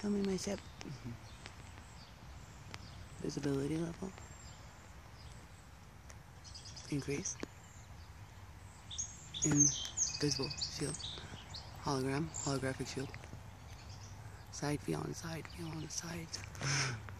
Show me my ship. Mm-hmm. Visibility level. Increase. Invisible shield. Hologram, holographic shield. Side view on side view on the side.